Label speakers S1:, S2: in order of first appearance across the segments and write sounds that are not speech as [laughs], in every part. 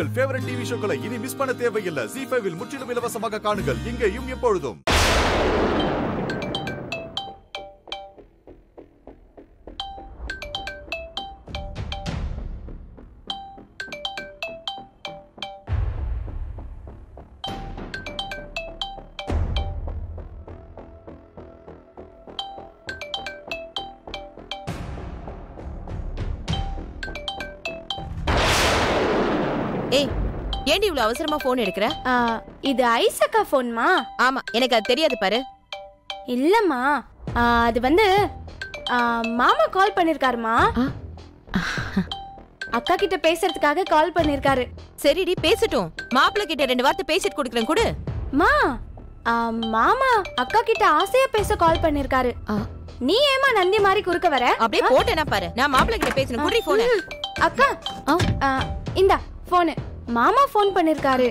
S1: உங்கள் favourite TV ஷோக்களை இனி miss பண்ண தேவையில்லை. ஜி ஃபைவில் முற்றிலும் இலவசமாக காணுங்கள். இங்கேயும் எப்பொழுதும்.
S2: ஏண்டி இவ்வளவு அவசரமா போன் எடுக்கிற?
S3: ஆ, இது ஐசக்கா ஃபோன்மா
S2: ஆமா எனக்கு அது தெரியாது பாரு.
S3: இல்லம்மா அது வந்து மாமா கால் பண்ணிருக்காருமா. அக்கா கிட்ட பேசுறதுக்காக கால் பண்ணிருக்காரு.
S2: சரிடி பேசட்டும். மாப்பிள்ளை கிட்ட ரெண்டு வார்த்தை பேசிட்டு கொடுக்குறேன் கூட.
S3: மா மாமா அக்கா கிட்ட ஆசையா பேச கால் பண்ணிருக்காரு. நீ ஏமா நந்தி மாதிரி குறுக்க வர?
S2: அப்படியே போட்டேனா பாரு. நான் மாப்பிள்ளை கிட்ட பேசணும். குடி போன
S3: அக்கா ஆ, இந்தா போனு மாமா ஃபோன் பண்ணிருக்காரு.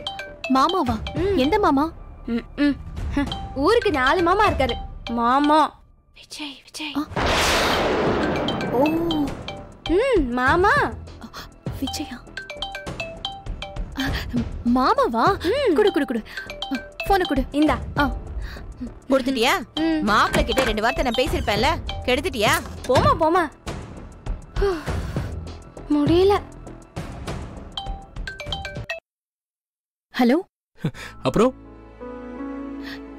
S4: மாமாவா?
S3: ம்.
S4: எந்த மாமா?
S3: ம், ம். ஹ, ஊருக்கு நாலு மாமா இருக்காரு. மாமா. விஜய் விஜய்.
S4: ஓ.
S3: ம் மாமா.
S4: விஜயா? மாமாவா? குடு குடு குடு. போன குடு.
S3: இந்தா.
S4: ஆ,
S2: கொடுத்துட்டியா?
S3: ம்.
S2: மாப்பிள்ளை கிட்ட ரெண்டு வார்த்தை நான் பேசிருப்பேன்ல கெடுத்துட்டியா?
S3: போமா போமா முடியல.
S4: ஹலோ?
S5: அப்புறம்?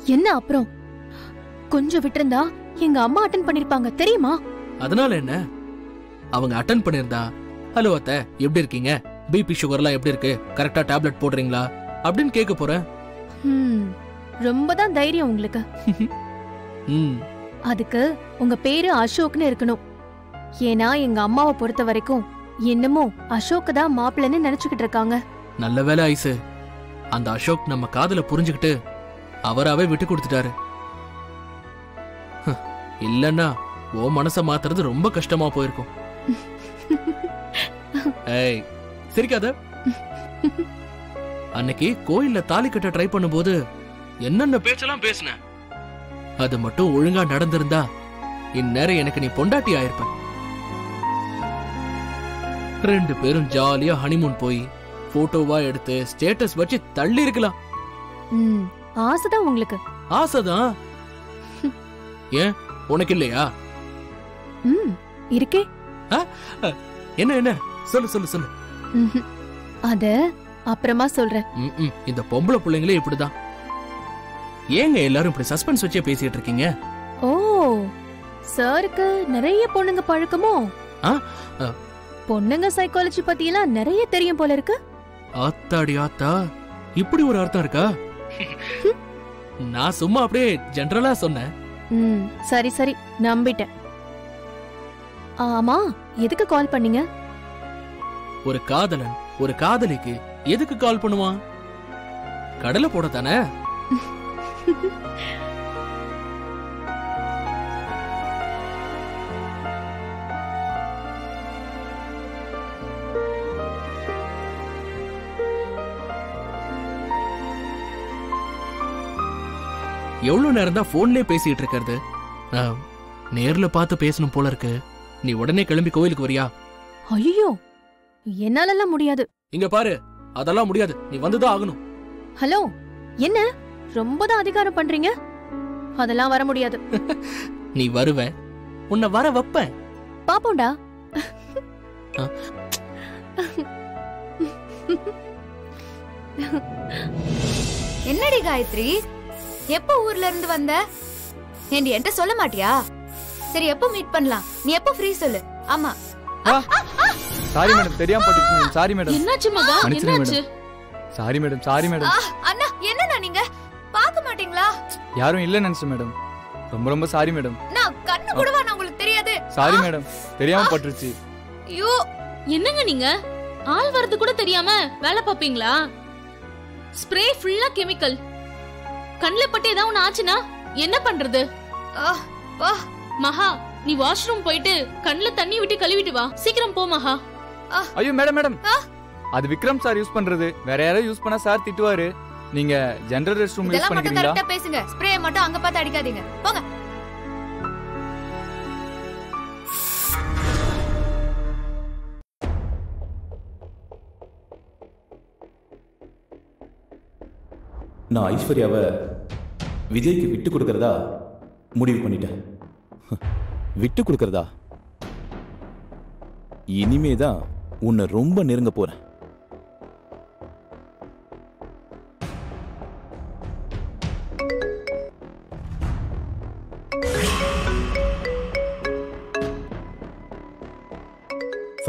S4: என்ன அப்புறம்? கொஞ்சம் விட்டிருந்தா எங்க அம்மா அட்டன் பண்ணிருப்பாங்க தெரியுமா?
S5: அதனால என்ன? அவங்க அட்டன் பண்ணிருந்தா ஹலோ அத்தை எப்படி இருக்கீங்க? பிபி சுகர்லாம் எப்படி இருக்கு? கரெக்டா டேப்லெட் போடுறீங்களா? அப்படின்னு கேட்க போறேன்.
S4: ம், ரொம்ப தான் தைரியம் உங்களுக்கு. [laughs]
S5: ம்
S4: அதுக்கு உங்க பேரு அசோக்னு இருக்கணும். ஏன்னா எங்க அம்மாவை பொறுத்த வரைக்கும் என்னமோ அசோக் தான் மாப்பிள்ளைன்னு நினைச்சுக்கிட்டு இருக்காங்க.
S5: நல்ல வேலை ஐசு. அந்த அசோக் நம்ம காதல புரிஞ்சுக்கிட்டு அவராவே விட்டு கொடுத்துட்டாரு. இல்லன்னா ஓ மனச மாத்துறது ரொம்ப கஷ்டமா போயிருக்கும். ஏய் சிரிக்காத. அன்னைக்கு கோயில்ல தாலி கட்ட ட்ரை பண்ணும்போது என்னென்ன பேச்செல்லாம் பேசின? அது மட்டும் ஒழுங்கா நடந்திருந்தா இந்நேரம் எனக்கு நீ பொண்டாட்டி ஆயிருப்ப. ரெண்டு பேரும் ஜாலியா ஹனிமூன் போய் போட்டோவா எடுத்து ஸ்டேட்டஸ் வச்சு தள்ளி இருக்கலாம்.
S4: ம், ஆசைதான் உங்களுக்கு.
S5: ஆசைதான் ஏன் உனக்கு இல்லையா?
S4: ம் இருக்கே.
S5: என்ன என்ன? சொல்லு சொல்லு சொல்லு.
S4: அத அப்புறமா சொல்றேன்.
S5: இந்த பொம்பளை பிள்ளைங்களே இப்படிதான். ஏங்க எல்லாரும் இப்படி சஸ்பென்ஸ் வச்சே பேசிட்டு இருக்கீங்க?
S4: ஓ சாருக்கு நிறைய பொண்ணுங்க பழக்கமோ. பொண்ணுங்க சைக்காலஜி பத்தி எல்லாம் நிறைய தெரியும் போல இருக்கு.
S5: ஆத்தாடி ஆத்தா இப்படி ஒரு அர்த்தம் இருக்கா? [laughs] நான் சும்மா அப்படியே ஜெனரலா சொன்னேன்.
S4: ம் சரி சரி நம்பிட்டேன். ஆமா எதுக்கு கால் பண்ணீங்க?
S5: ஒரு காதலன் ஒரு காதலிக்கு எதுக்கு கால் பண்ணுவான்? கடலை போட தானே [laughs] எவ்வளவு நேரம் தான் போன்லயே பேசிட்டு இருக்கிறது நேர்ல பார்த்து பேசணும் போல இருக்கு. நீ உடனே கிளம்பி கோயிலுக்கு வரியா?
S4: ஐயோ என்னாலலாம் முடியாது.
S5: இங்க பாரு அதெல்லாம் முடியாது. நீ வந்துதான் ஆகணும்.
S4: ஹலோ என்ன? ரொம்ப தான் அதிகாரம் பண்றீங்க? அதெல்லாம் வர முடியாது. [laughs]
S5: நீ வருவ. உன்னை வர வைப்பேன்
S4: பாப்போம்டா.
S5: ஆ.
S6: என்னடி காயத்ரி? எப்போ ஊர்ல இருந்து வந்த? ஏண்டி என்கிட்ட சொல்ல மாட்டியா? சரி எப்போ மீட் பண்ணலாம்? நீ எப்போ ஃப்ரீ சொல்லு. ஆமா.
S7: சாரி மேடம் தெரியாம பட்டுச்சு மேடம் சாரி மேடம்.
S8: என்னாச்சு மகா? என்னாச்சு?
S7: Sorry madam sorry madam.
S6: அண்ணா என்னண்ணா நீங்க? பார்க்க மாட்டீங்களா?
S7: யாரும் இல்ல நினைச்சேன் மேடம். ரொம்ப ரொம்ப சாரி மேடம்.
S6: நான் கண்ணு கூடவா நான் உங்களுக்கு தெரியாது.
S7: Sorry madam. தெரியாம பட்டுருச்சு.
S6: ஐயோ.
S8: என்னங்க நீங்க? ஆள் வரது கூட தெரியாம வேலை பாப்பீங்களா ஸ்ப்ரே ஃபுல்லா கெமிக்கல் கண்ணுல பட்டு ஏதாவது ஒண்ணு ஆச்சுன்னா என்ன பண்றது?
S6: ஆ, வா.
S8: மகா நீ வாஷ்ரூம் போயிட்டு கண்ணுல தண்ணி விட்டு கழுவிட்டு வா. சீக்கிரம் போ மகா.
S7: ஐயோ மேடம் மேடம். அது விக்ரம் சார் யூஸ் பண்றது. வேற யாராவது யூஸ் பண்ணா சார் திட்டுவாரு. நீங்க ஜெனரல் ரெஸ்ட் ரூம் யூஸ்
S6: இதெல்லாம் மட்டும்
S7: பண்ணிக்கிறீங்களா?
S6: கரெக்டா பேசுங்க. ஸ்ப்ரே மட்டும் அங்க பார்த்து அடிக்காதீங்க. போங்க.
S9: நான் ஐஸ்வர்யாவை விஜய்க்கு விட்டு கொடுக்கறதா முடிவு பண்ணிட்டேன். விட்டு கொடுக்கறதா? இனிமே தான் உன்னை ரொம்ப நெருங்க போறேன்.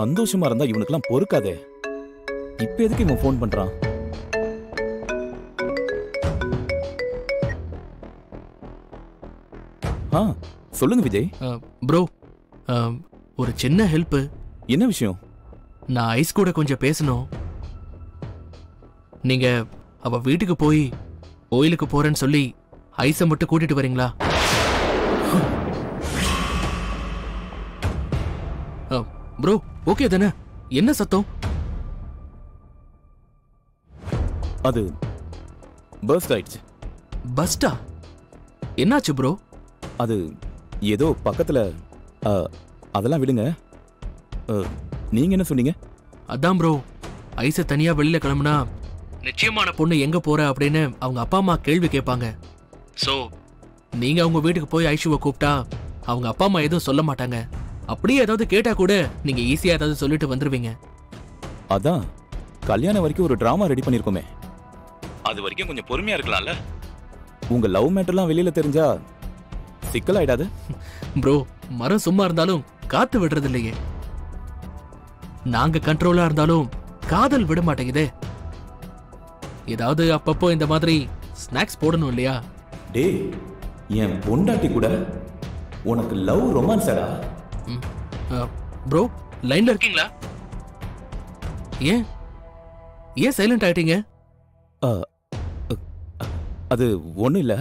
S9: சந்தோஷமா இருந்தா இவனுக்கெல்லாம் பொறுக்காதே. இப்ப எதுக்கு இவன் ஃபோன் பண்றான்? ஆ சொல்லுங்க விஜய்.
S5: ப்ரோ ஒரு சின்ன ஹெல்ப்
S9: என்ன விஷயம்?
S5: நான் ஐஸ் கூட கொஞ்சம் பேசணும். நீங்க அவ வீட்டுக்கு போய் கோயிலுக்கு போறேன்னு சொல்லி ஐஸை மட்டும் கூட்டிட்டு வரீங்களா? ப்ரோ ஓகே தானே? என்ன சத்தம்?
S9: அது பர்ஸ்ட் ஆயிடுச்சு.
S5: பஸ்டா என்னாச்சு ப்ரோ
S9: அது ஏதோ பக்கத்துல ஆ, அதெல்லாம் விடுங்க. ஆ, நீங்க என்ன சொன்னீங்க?
S5: அதான் ப்ரோ ஐஸை தனியா வெளியில கிளம்புனா நிச்சயமான பொண்ணு எங்க போற அப்படின்னு அவங்க அப்பா அம்மா கேள்வி கேட்பாங்க. சோ நீங்க அவங்க வீட்டுக்கு போய் ஐஷுவை கூப்பிட்டா அவங்க அப்பா அம்மா எதுவும் சொல்ல மாட்டாங்க. அப்படியே ஏதாவது கேட்டா கூட நீங்க ஈஸியா ஏதாவது சொல்லிட்டு வந்துருவீங்க.
S9: அதான். கல்யாணம் வரைக்கும் ஒரு டிராமா ரெடி பண்ணிருக்கோமே. அது வரைக்கும் கொஞ்சம் பொறுமையா இருக்கலாம்ல. உங்க லவ் மேட்டர்லாம் வெளியில தெரிஞ்சா சிக்கலாயிடாது.
S5: ப்ரோ மரம் சும்மா இருந்தாலும் காத்து விடுறது இல்லையே நாங்க கண்ட்ரோலா இருந்தாலும் காதல் விட மாட்டேங்குதே. ஏதாவது அப்பப்போ இந்த மாதிரி ஸ்நாக்ஸ் போடணும் இல்லையா?
S9: டேய் என் பொண்டாட்டி கூட உனக்கு லவ் ரொமான்ஸடா
S5: ப்ரோ லைன்ல இருக்கீங்களா? ஏன்? ஏன் சைலண்ட் ஆயிட்டீங்க?
S9: அது ஒண்ணும் இல்ல.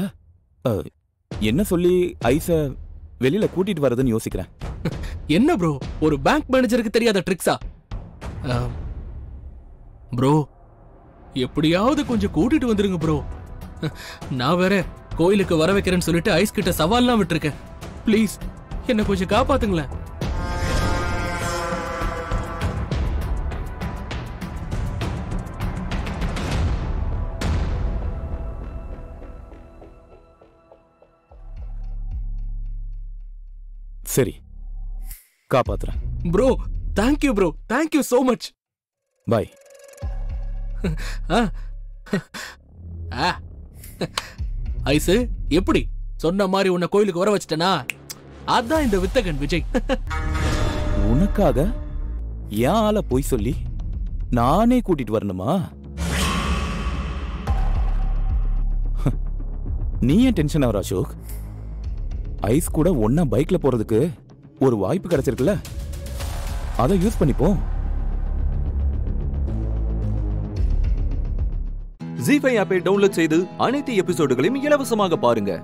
S9: என்ன சொல்லி ஐஸை வெளியில கூட்டிட்டு வரதுன்னு யோசிக்கிறேன். [laughs]
S5: என்ன ப்ரோ ஒரு பேங்க் மேனேஜருக்கு தெரியாத ட்ரிக்ஸா ப்ரோ எப்படியாவது கொஞ்சம் கூட்டிட்டு வந்துருங்க ப்ரோ [laughs] நான் வேற கோயிலுக்கு வர வைக்கிறேன்னு சொல்லிட்டு ஐஸ் கிட்ட சவால்லாம் விட்டுருக்கேன். ப்ளீஸ் என்ன கொஞ்சம் காப்பாத்துங்களேன்.
S9: சரி காப்பாத்துறேன்.
S5: Bro thank you bro thank you so much
S9: bye [laughs]
S5: ice எப்படி? சொன்ன மாதிரி உன்னை கோயிலுக்கு வர வச்சிட்டனா? அதான் இந்த வித்தகன் விஜய்.
S9: உனக்காக என் ஆளை போய் சொல்லி நானே கூட்டிட்டு வரணுமா? [laughs] நீ ஏன் டென்ஷன் ஆகிற அசோக்? ஐஸ் கூட ஒன்னா பைக்ல போறதுக்கு ஒரு வாய்ப்பு கிடைச்சிருக்குல்ல? அதை யூஸ் பண்ணிப்போம்.
S10: ஜி ஃபைவ் ஆப்பை டவுன்லோட் செய்து அனைத்து எபிசோடுகளையும் இலவசமாக பாருங்க.